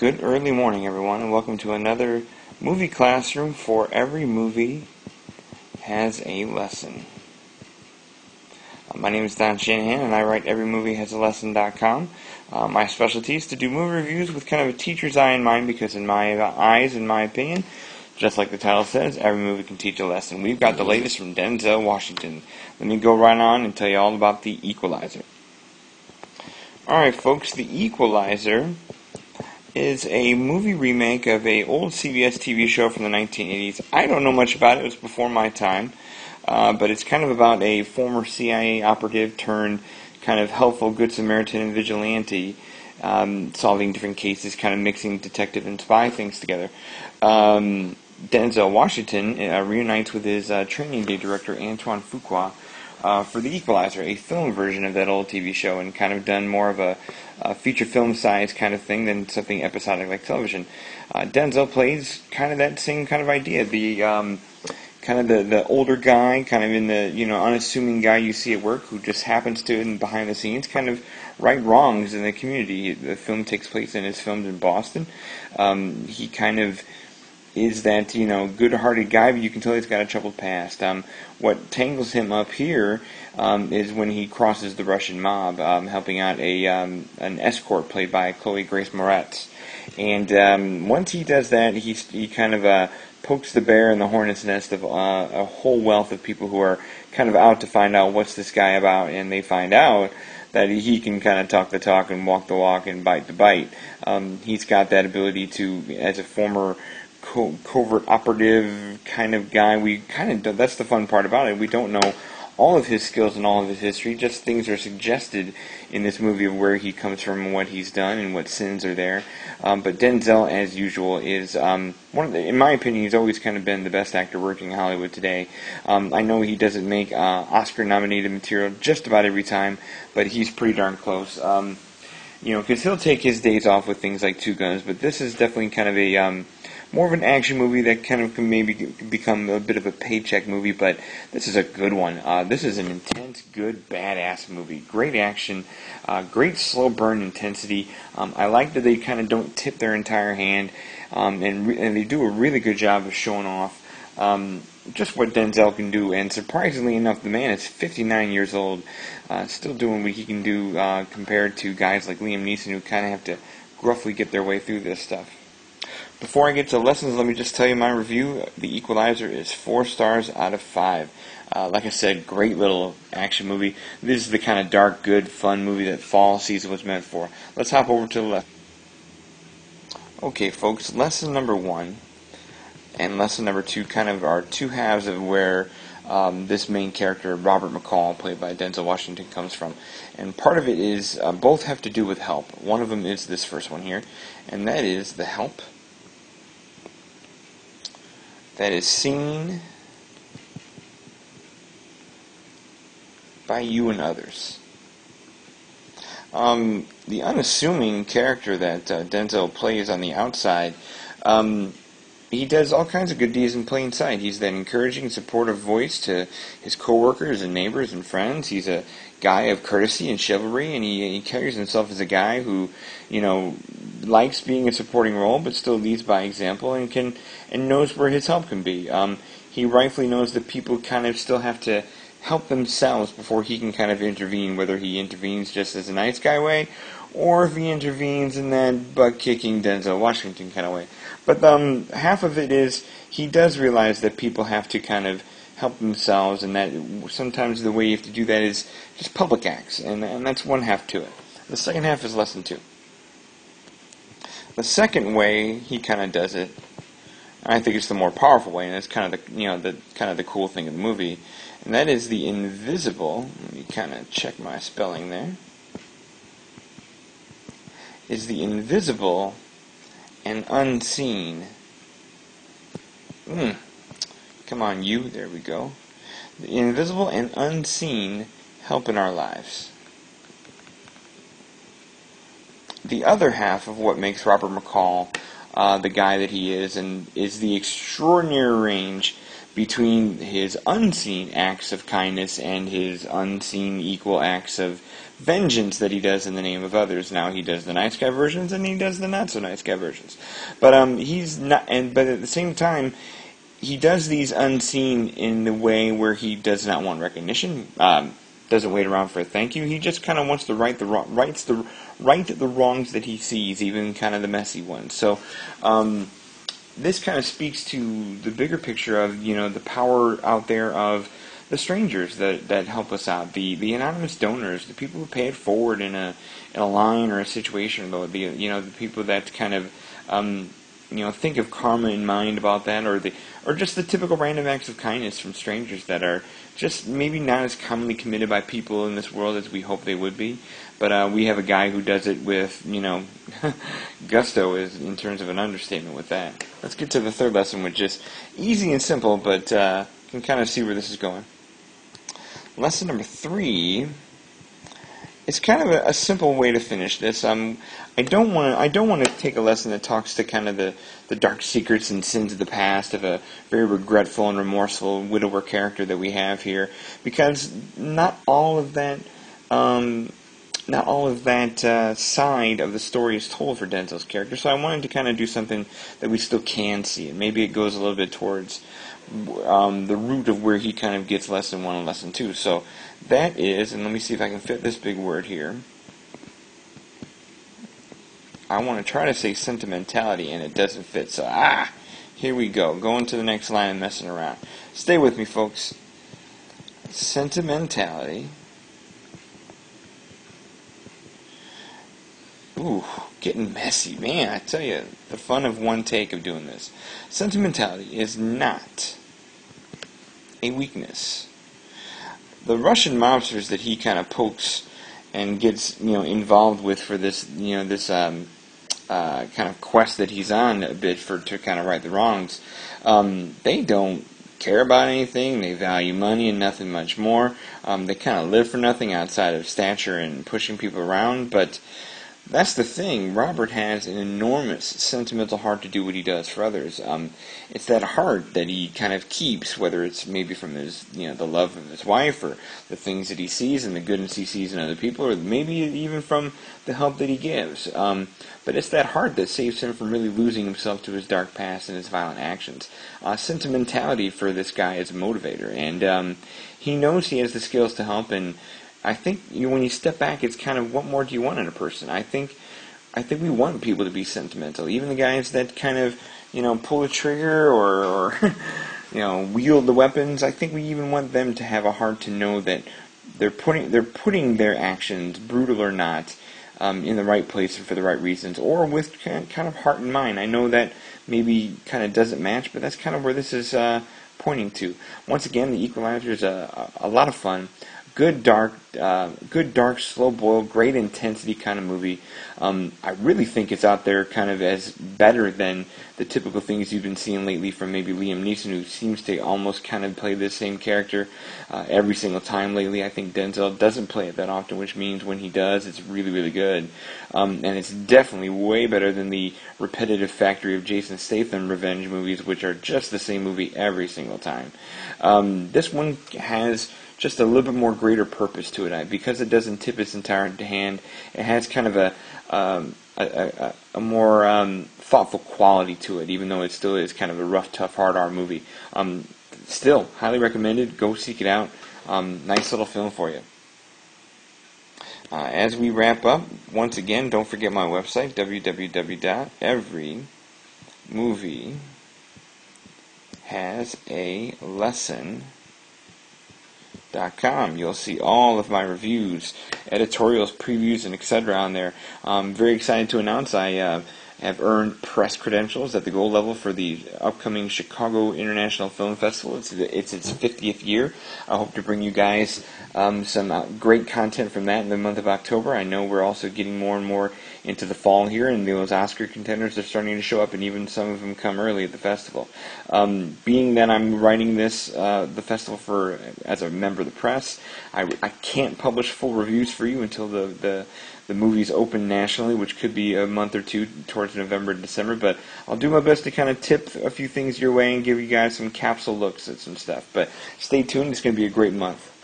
Good early morning, everyone, and welcome to another movie classroom for every movie has a lesson. Uh, my name is Don Shanahan, and I write everymoviehasalesson.com. Uh, my specialty is to do movie reviews with kind of a teacher's eye in mind because, in my eyes, in my opinion, just like the title says, every movie can teach a lesson. We've got the latest from Denzel Washington. Let me go right on and tell you all about The Equalizer. Alright, folks, The Equalizer is a movie remake of a old CBS TV show from the 1980s. I don't know much about it; it was before my time, uh, but it's kind of about a former CIA operative turned kind of helpful Good Samaritan and vigilante. Um, solving different cases, kind of mixing detective and spy things together. Um, Denzel Washington uh, reunites with his uh, training day director Antoine Fuqua uh, for The Equalizer, a film version of that old TV show, and kind of done more of a, a feature film size kind of thing than something episodic like television. Uh, Denzel plays kind of that same kind of idea. The um, kind of the, the older guy, kind of in the you know unassuming guy you see at work who just happens to, in behind the scenes, kind of right wrongs in the community. The film takes place and is filmed in Boston. Um, he kind of is that you know good-hearted guy, but you can tell he's got a troubled past. Um, what tangles him up here um, is when he crosses the Russian mob, um, helping out a um, an escort played by Chloe Grace Moretz. And um, once he does that, he he kind of uh, pokes the bear in the hornet's nest of uh, a whole wealth of people who are kind of out to find out what's this guy about, and they find out that he can kind of talk the talk and walk the walk and bite the bite. Um, he's got that ability to, as a former co- covert operative kind of guy. We kind of that's the fun part about it. We don't know all of his skills and all of his history. Just things are suggested in this movie of where he comes from and what he's done and what sins are there. Um, but Denzel, as usual, is um, one of the, in my opinion, he's always kind of been the best actor working in Hollywood today. Um, I know he doesn't make uh, Oscar-nominated material just about every time, but he's pretty darn close. Um, you know, because he'll take his days off with things like Two Guns, but this is definitely kind of a um, more of an action movie that kind of can maybe become a bit of a paycheck movie, but this is a good one. Uh, this is an intense, good, badass movie. Great action, uh, great slow burn intensity. Um, I like that they kind of don't tip their entire hand, um, and, re- and they do a really good job of showing off. Um, just what Denzel can do, and surprisingly enough, the man is 59 years old, uh, still doing what he can do uh, compared to guys like Liam Neeson who kind of have to gruffly get their way through this stuff. Before I get to lessons, let me just tell you my review. The Equalizer is four stars out of five. Uh, like I said, great little action movie. This is the kind of dark, good, fun movie that fall season was meant for. Let's hop over to the left. Okay, folks, lesson number one and lesson number two kind of are two halves of where um, this main character, Robert McCall, played by Denzel Washington, comes from. And part of it is, uh, both have to do with help. One of them is this first one here, and that is the help that is seen by you and others. Um, the unassuming character that uh, Denzel plays on the outside, um, he does all kinds of good deeds in plain sight. He's that encouraging, supportive voice to his coworkers and neighbors and friends. He's a guy of courtesy and chivalry, and he, he carries himself as a guy who, you know, likes being a supporting role, but still leads by example and can and knows where his help can be. Um, he rightfully knows that people kind of still have to help themselves before he can kind of intervene. Whether he intervenes just as a nice guy way, or if he intervenes in that butt kicking Denzel Washington kind of way. But um, half of it is he does realize that people have to kind of help themselves, and that sometimes the way you have to do that is just public acts, and, and that's one half to it. The second half is lesson two. The second way he kind of does it, I think it's the more powerful way, and it's kind of the you know the kind of the cool thing of the movie, and that is the invisible. Let me kind of check my spelling there. Is the invisible and unseen. Mm. Come on, you. There we go. The invisible and unseen help in our lives the other half of what makes Robert McCall uh, the guy that he is, and is the extraordinary range between his unseen acts of kindness and his unseen equal acts of vengeance that he does in the name of others. Now he does the nice guy versions and he does the not so nice guy versions. But um, he's not, and but at the same time, he does these unseen in the way where he does not want recognition. Um, doesn't wait around for a thank you. He just kind of wants to right the rights the right the wrongs that he sees, even kind of the messy ones. So. Um, this kind of speaks to the bigger picture of you know the power out there of the strangers that that help us out, the the anonymous donors, the people who pay it forward in a in a line or a situation, though the you know the people that kind of um, you know think of karma in mind about that, or the or just the typical random acts of kindness from strangers that are just maybe not as commonly committed by people in this world as we hope they would be. But uh, we have a guy who does it with, you know, gusto is in terms of an understatement with that. Let's get to the third lesson, which is easy and simple, but uh, can kind of see where this is going. Lesson number three. It's kind of a, a simple way to finish this. Um, I don't want to. I don't want to take a lesson that talks to kind of the, the dark secrets and sins of the past of a very regretful and remorseful widower character that we have here, because not all of that um, not all of that uh, side of the story is told for Denzel's character. So I wanted to kind of do something that we still can see, and maybe it goes a little bit towards um, the root of where he kind of gets lesson one and lesson two. So that is, and let me see if I can fit this big word here. I want to try to say sentimentality, and it doesn't fit. So ah, here we go. Going to the next line and messing around. Stay with me, folks. Sentimentality Ooh, getting messy. Man, I tell you, the fun of one take of doing this. Sentimentality is not a weakness. The Russian mobsters that he kind of pokes and gets, you know, involved with for this, you know, this um, uh, kind of quest that he's on a bit for to kind of right the wrongs, um, they don't care about anything. They value money and nothing much more. Um, they kind of live for nothing outside of stature and pushing people around, but that's the thing. Robert has an enormous sentimental heart to do what he does for others. Um, it's that heart that he kind of keeps, whether it's maybe from his, you know, the love of his wife, or the things that he sees and the goodness he sees in other people, or maybe even from the help that he gives. Um, but it's that heart that saves him from really losing himself to his dark past and his violent actions. Uh, sentimentality for this guy is a motivator, and um, he knows he has the skills to help and I think you know, when you step back, it's kind of what more do you want in a person? I think I think we want people to be sentimental, even the guys that kind of you know pull the trigger or, or you know wield the weapons. I think we even want them to have a heart to know that they're putting they're putting their actions, brutal or not, um, in the right place and for the right reasons, or with kind of heart and mind. I know that maybe kind of doesn't match, but that's kind of where this is uh, pointing to. Once again, the Equalizer is a, a, a lot of fun good dark, uh, good dark, slow boiled, great intensity kind of movie. Um, I really think it's out there kind of as better than the typical things you've been seeing lately from maybe Liam Neeson, who seems to almost kind of play the same character uh, every single time lately. I think Denzel doesn't play it that often, which means when he does, it's really, really good. Um, and it's definitely way better than the repetitive factory of Jason Statham revenge movies, which are just the same movie every single time. Um, this one has just a little bit more greater purpose to it. Because it doesn't tip its entire hand, it has kind of a um, a, a, a, more um, thoughtful quality to it, even though it still is kind of a rough, tough, hard R movie. Um, still, highly recommended. Go seek it out. Um, nice little film for you. Uh, as we wrap up, once again, don't forget my website, www.everymovie has a lesson Com. You'll see all of my reviews, editorials, previews, and etc. on there. I'm very excited to announce I uh, have earned press credentials at the gold level for the upcoming Chicago International Film Festival. It's, it's its 50th year. I hope to bring you guys um, some uh, great content from that in the month of October. I know we're also getting more and more into the fall here, and those Oscar contenders are starting to show up, and even some of them come early at the festival. Um, being that I'm writing this, uh, the festival for as a member of the press, I, I can't publish full reviews for you until the, the the movies open nationally, which could be a month or two towards November, and December. But I'll do my best to kind of tip a few things your way and give you guys some capsule looks at some stuff. But stay tuned; it's going to be a great month.